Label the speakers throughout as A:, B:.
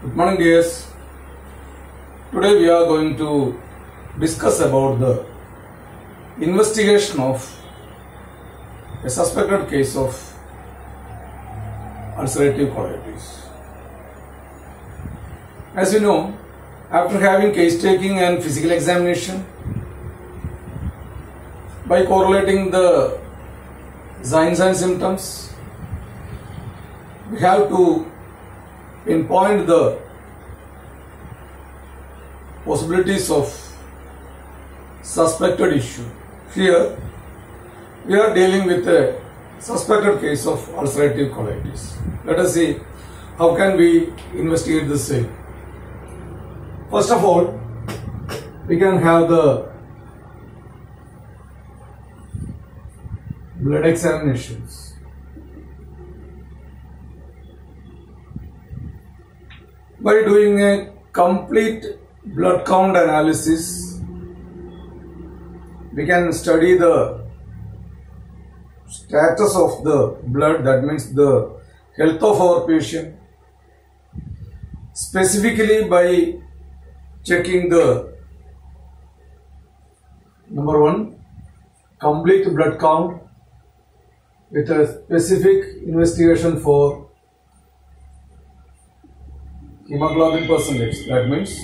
A: Good morning, dears. Today we are going to discuss about the investigation of a suspected case of ulcerative colitis. As you know, after having case taking and physical examination, by correlating the signs and symptoms, we have to pinpoint the possibilities of suspected issue. Here, we are dealing with a suspected case of ulcerative colitis. Let us see how can we investigate the same. First of all, we can have the blood examinations. By doing a complete blood count analysis, we can study the status of the blood, that means the health of our patient, specifically by checking the number one complete blood count with a specific investigation for hemoglobin percentage. That means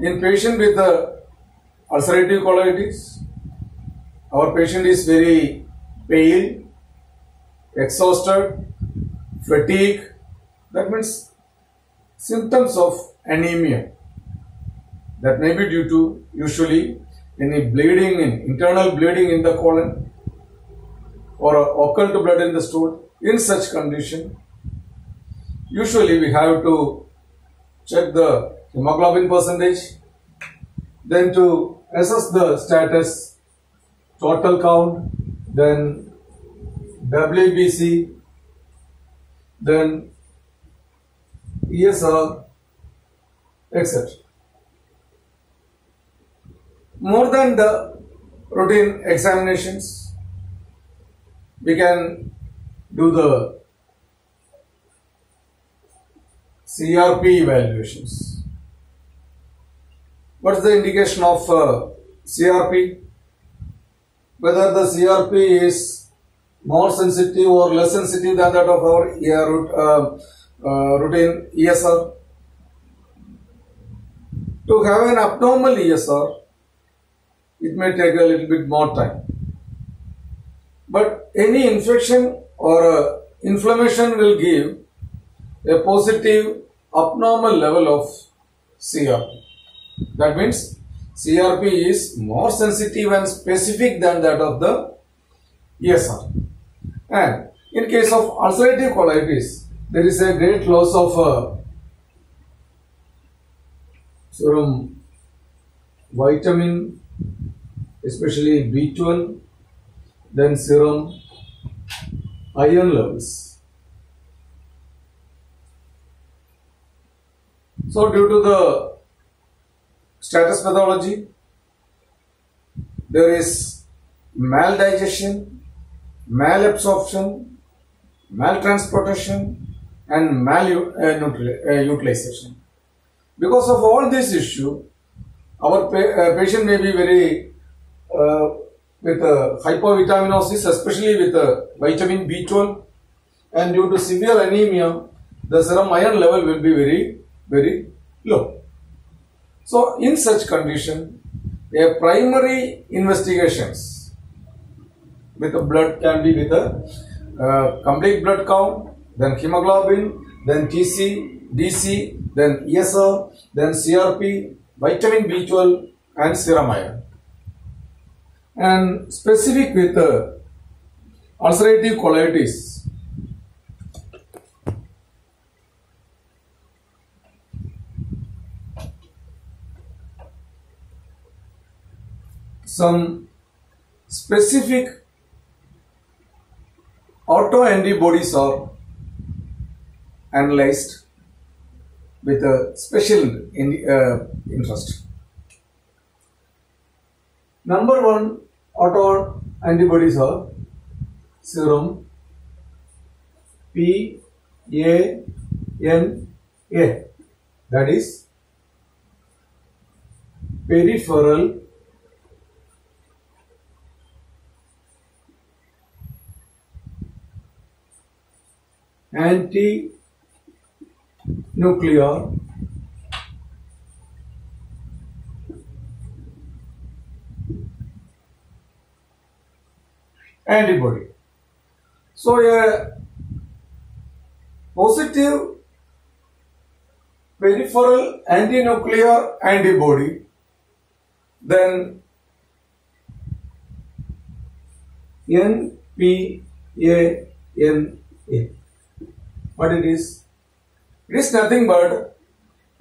A: in patient with the ulcerative colitis, our patient is very pale, exhausted, fatigue. That means symptoms of anemia. That may be due to usually any bleeding in internal bleeding in the colon or occult blood in the stool. In such condition, usually we have to check the hemoglobin percentage, then to assess the status, total count, then WBC, then ESR, etc. More than the routine examinations, we can do the CRP evaluations. What is the indication of uh, CRP? Whether the CRP is more sensitive or less sensitive than that of our uh, uh, routine ESR. To have an abnormal ESR, it may take a little bit more time. But any infection or uh, inflammation will give a positive abnormal level of CRP. That means CRP is more sensitive and specific than that of the ESR. And in case of ulcerative colitis, there is a great loss of uh, serum vitamin, especially B12, then serum iron levels. So due to the status pathology, there is maldigestion, malabsorption, maltransportation and malutilization. Because of all this issue, our pa uh, patient may be very uh, with uh, hypovitaminosis, especially with uh, vitamin B12 and due to severe anemia, the serum iron level will be very, very low. So, in such condition, a primary investigations with the blood can be with a uh, complete blood count, then hemoglobin, then TC, DC, then ESR, then CRP, vitamin B12 and serum iron. And specific with uh, ulcerative colitis, some specific autoantibodies are analyzed with a special in, uh, interest. Number one auto antibodies are serum P A N A. That is peripheral anti-nuclear antibody. So a positive peripheral anti-nuclear antibody then NPANA. What it is? It is nothing but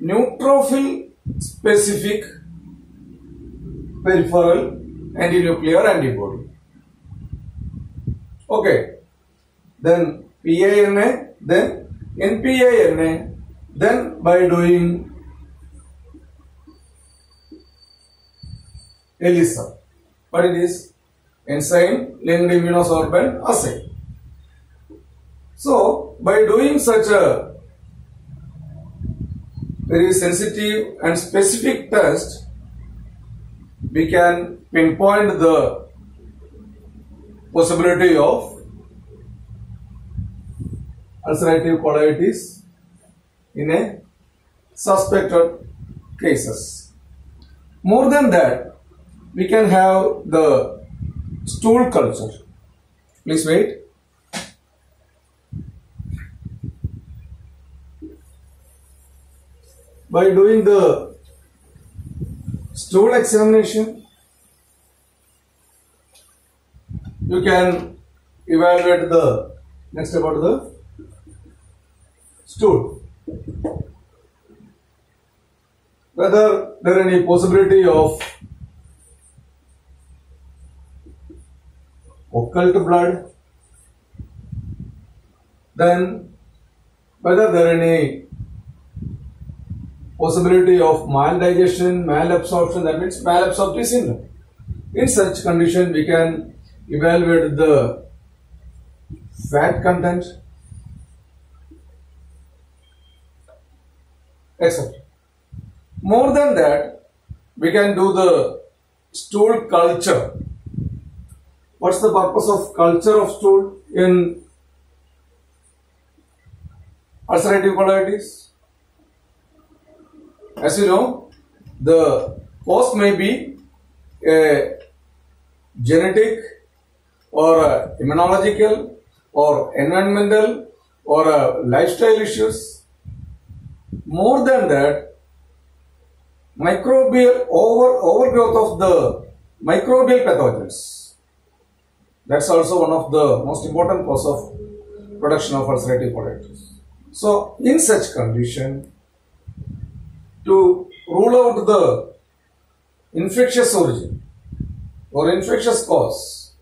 A: neutrophil specific peripheral anti-nuclear antibody. Okay. Then PANA, then NPANA, then by doing ELISA. What it is? Enzyme linked immunosorbent assay. So, by doing such a very sensitive and specific test, we can pinpoint the possibility of ulcerative colitis in a suspected cases. More than that, we can have the stool culture. Please wait. By doing the stool examination, you can evaluate the next about the stool. Whether there any possibility of occult blood, then whether there any possibility of maldigestion, malabsorption, that means malabsorptive syndrome. In such condition, we can evaluate the fat content, etc. More than that, we can do the stool culture. What's the purpose of culture of stool in ulcerative colitis? As you know, the cause may be a genetic or immunological or environmental or lifestyle issues. More than that, microbial over overgrowth of the microbial pathogens. That's also one of the most important cause of production of ulcerative colitis. So, in such condition, to rule out the infectious origin or infectious cause,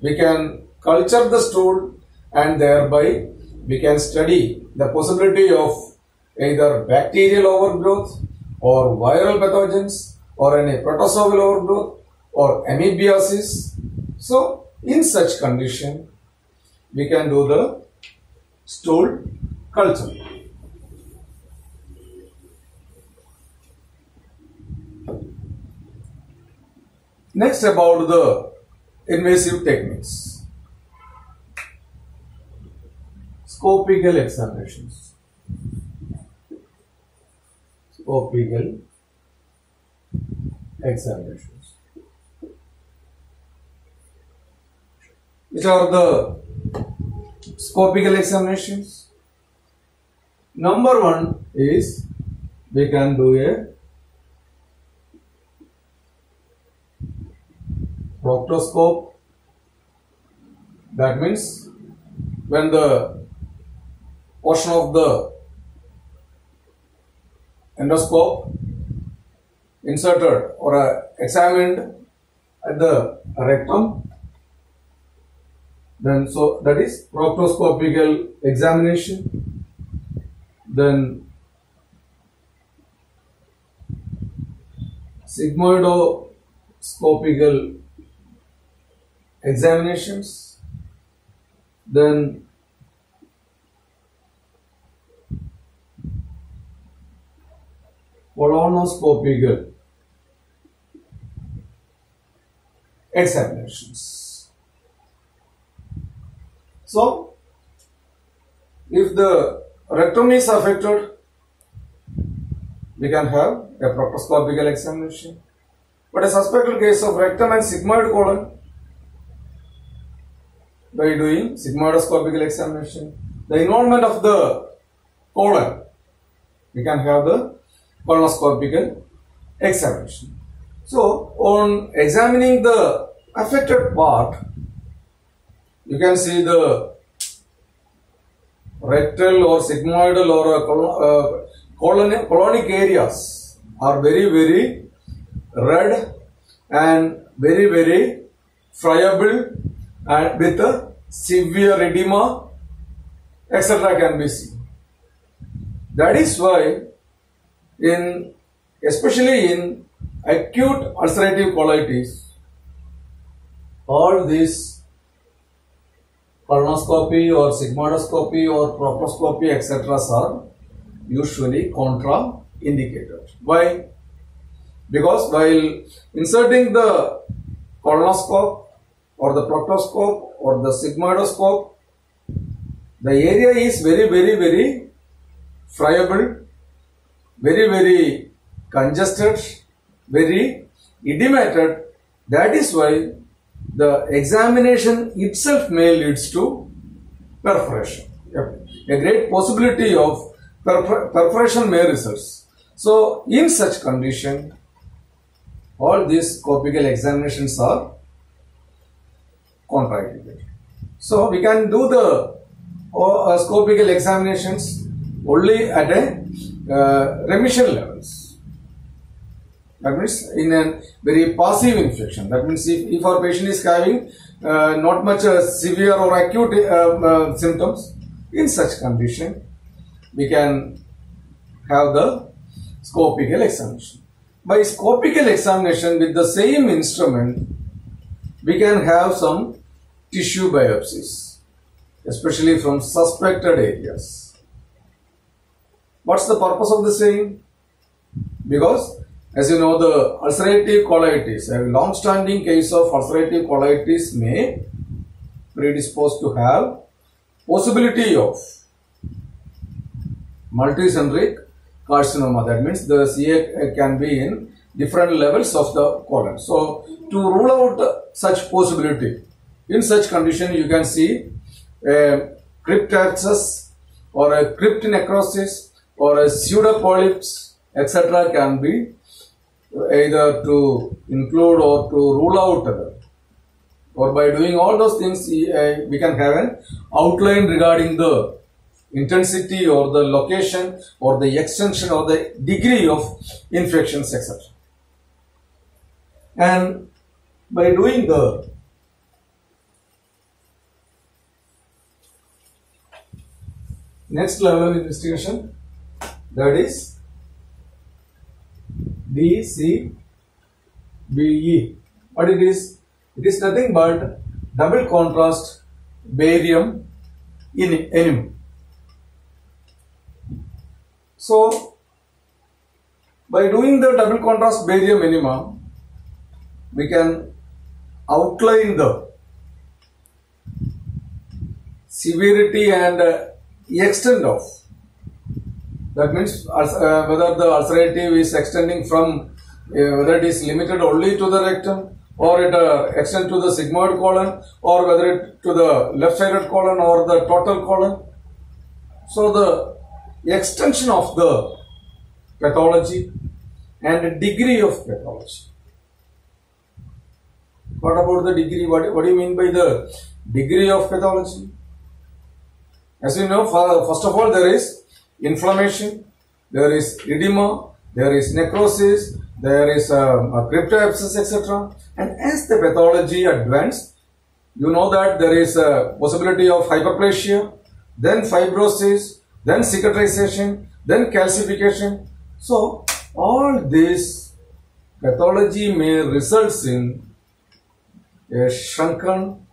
A: we can culture the stool and thereby we can study the possibility of either bacterial overgrowth or viral pathogens or any protozoal overgrowth or amoebiasis. So, in such condition, we can do the stool culture. Next about the invasive techniques. Scopical examinations. Scopical examinations. Which are the scopical examinations? Number one is we can do a proctoscope. That means when the portion of the endoscope inserted or uh, examined at the rectum then so that is proctoscopical examination then sigmoidoscopical examinations then colonoscopical examinations. So, if the rectum is affected, we can have a proctoscopical examination. But a suspected case of rectum and sigmoid colon by doing sigmoidoscopical examination. The involvement of the colon, we can have the colonoscopical examination. So, on examining the affected part, you can see the rectal or sigmoidal or uh, colon, uh, colon, colonic areas are very, very red and very, very friable and with a severe edema, etc. can be seen. That is why in especially in acute ulcerative colitis, all these colonoscopy or sigmoidoscopy or proctoscopy etc. are usually contraindicated. Why? Because while inserting the colonoscope or the proctoscope or the sigmoidoscope, the area is very, very, very friable, very, very congested, very edematted. That is why the examination itself may leads to perforation. A great possibility of perfor- perforation may result. So, in such condition, all these scopical examinations are contraindicated. So, we can do the uh, scopical examinations only at a uh, remission levels. That means in a very passive infection. That means if, if our patient is having uh, not much uh, severe or acute uh, uh, symptoms, in such condition, we can have the scopical examination. By scopical examination with the same instrument, we can have some tissue biopsies, especially from suspected areas. What's the purpose of the same? Because as you know, the ulcerative colitis, a long-standing case of ulcerative colitis may predispose to have possibility of multicentric carcinoma. That means the CA can be in different levels of the colon. So, to rule out such possibility, in such condition you can see a crypt abscess or a crypt necrosis or a pseudopolyps etc. can be either to include or to rule out or by doing all those things we can have an outline regarding the intensity or the location or the extension or the degree of infections etc and by doing the next level investigation that is DCBE what it is it is nothing but double contrast barium in enema. So, by doing the double contrast barium enema, we can outline the severity and uh, extent of that means uh, whether the ulcerative is extending from uh, whether it is limited only to the rectum or it uh, extends to the sigmoid colon or whether it to the left sided colon or the total colon. So the extension of the pathology and degree of pathology. What about the degree? What, what do you mean by the degree of pathology? As you know, first of all, there is inflammation, there is edema, there is necrosis, there is a, a cryptoabscess, etc. And as the pathology advances, you know that there is a possibility of hyperplasia, then fibrosis, then cicatrization, then calcification. So, all this pathology may result in a shrunken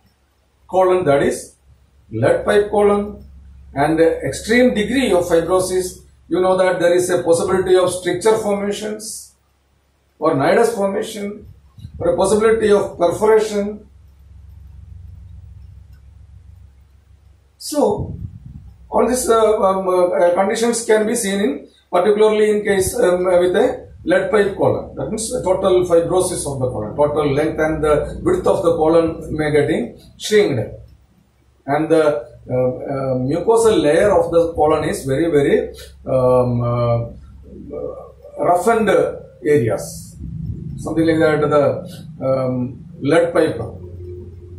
A: colon that is lead pipe colon and extreme degree of fibrosis you know that there is a possibility of stricture formations or nidus formation or a possibility of perforation. So, all these uh, um, uh, conditions can be seen in particularly in case um, with a lead pipe colon. That means the total fibrosis of the colon, total length and the width of the colon may getting shrinked. And the uh, uh, mucosal layer of the colon is very, very um, uh, roughened areas. Something like that, the um, lead pipe.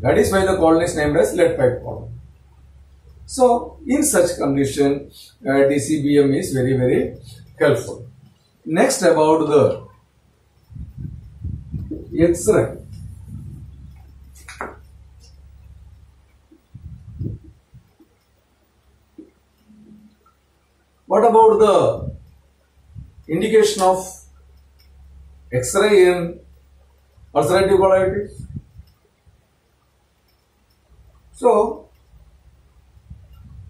A: That is why the colon is named as lead pipe colon. So, in such condition, uh, DCBM is very, very helpful. Next about the X-ray. What about the indication of X-ray in ulcerative colitis? So,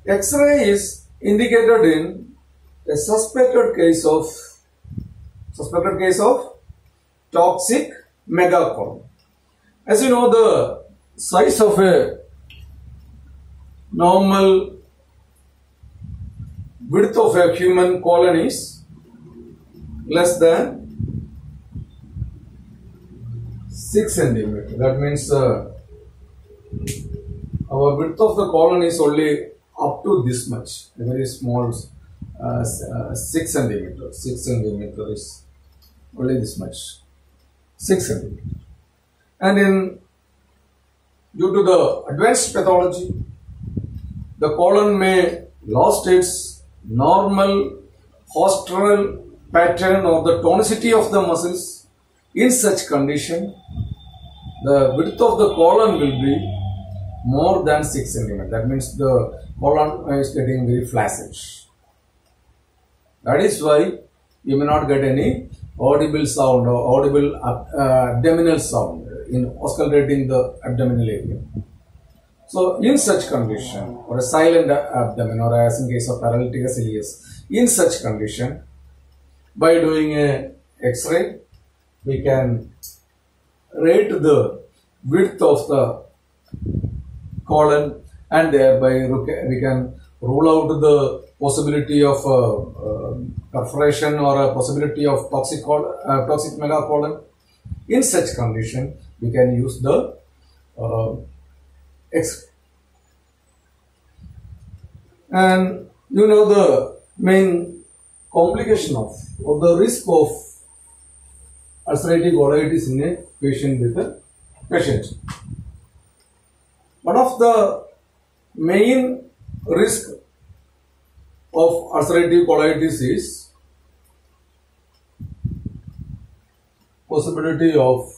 A: X-ray is indicated in a suspected case of suspected case of toxic megacolon. As you know, the size of a normal width of a human colon is less than 6 centimeter. That means uh, our width of the colon is only up to this much, a very small uh, uh, 6 centimeter. 6 centimeter is only this much. 6 centimeter. And in due to the advanced pathology, the colon may lost its normal postural pattern or the tonicity of the muscles. In such condition, the width of the colon will be more than 6 centimeter. That means the colon is getting very flaccid. That is why you may not get any audible sound or audible uh, abdominal sound in auscultating the abdominal area. So, in such condition, or a silent abdomen, or as in case of paralytic ileus, in such condition, by doing a X-ray, we can rate the width of the colon and thereby we can rule out the possibility of uh, uh, perforation or a possibility of toxic, uh, toxic megacolon. In such condition, we can use the uh, X. And you know the main complication of or the risk of ulcerative colitis in a patient with a patient. One of the main risk of ulcerative colitis is possibility of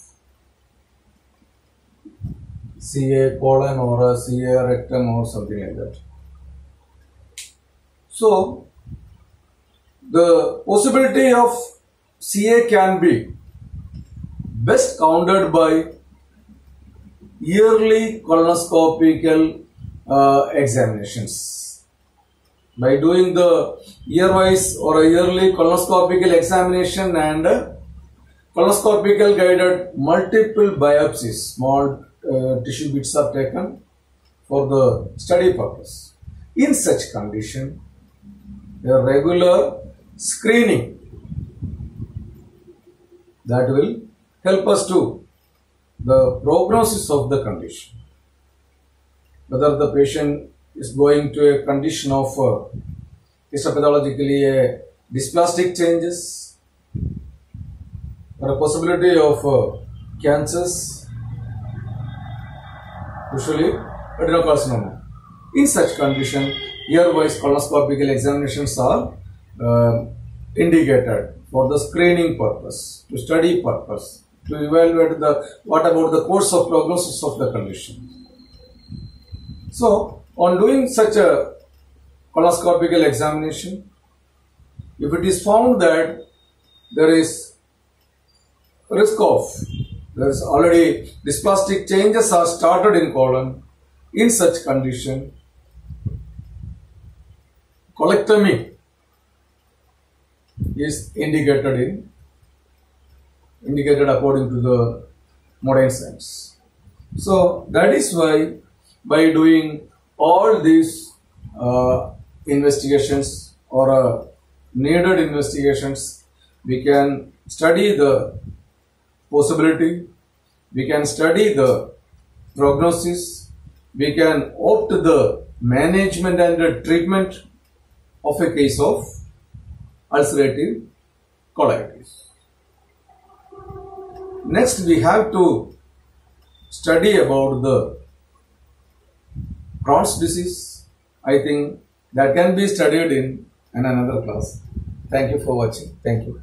A: CA colon or a CA rectum or something like that. So, the possibility of CA can be best counted by yearly colonoscopical uh, examinations. By doing the year-wise or a yearly colonoscopical examination and colonoscopical guided multiple biopsies, small uh, tissue bits are taken for the study purpose. In such condition, a regular screening that will help us to the prognosis of the condition. Whether the patient is going to a condition of uh, histopathologically a dysplastic changes or a possibility of uh, cancers, usually adenocarcinoma. In such condition, year-wise colonoscopical examinations are uh, indicated for the screening purpose, to study purpose, to evaluate the what about the course of prognosis of the condition. So, on doing such a colonoscopical examination, if it is found that there is risk of there is already dysplastic changes are started in colon, in such condition, colectomy is indicated in indicated according to the modern science. So that is why by doing all these uh, investigations or uh, needed investigations, we can study the possibility, we can study the prognosis, we can opt the management and the treatment of a case of ulcerative colitis. Next, we have to study about the Crohn's disease. I think that can be studied in, in another class. Thank you for watching. Thank you.